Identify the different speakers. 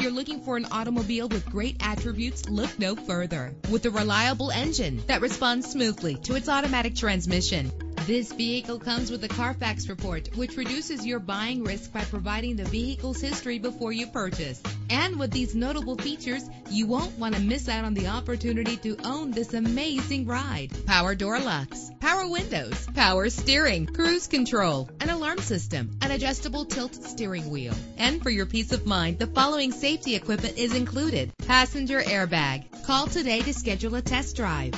Speaker 1: looking for an automobile with great attributes, look no further. With a reliable engine that responds smoothly to its automatic transmission, this vehicle comes with a Carfax report, which reduces your buying risk by providing the vehicle's history before you purchase. And with these notable features, you won't want to miss out on the opportunity to own this amazing ride. Power door locks, power windows, power steering, cruise control, system, an adjustable tilt steering wheel. And for your peace of mind, the following safety equipment is included. Passenger airbag. Call today to schedule a test drive.